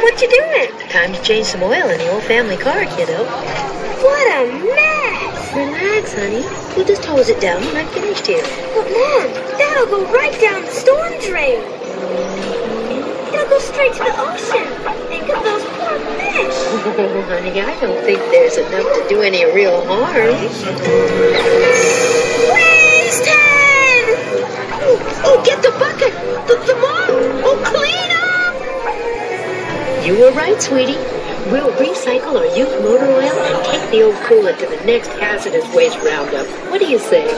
What you doing? Time to change some oil in the old family car, kiddo. What a mess! Relax, honey. We'll just hose it down when I'm finished here. But Mom, that'll go right down the storm drain. It'll go straight to the ocean. Think of those poor fish. Oh, honey, I don't think there's enough to do any real harm. Wasted! Oh, oh get the bucket! The, You were right, sweetie. We'll recycle our used motor oil and take the old coolant to the next hazardous waste roundup. What do you say?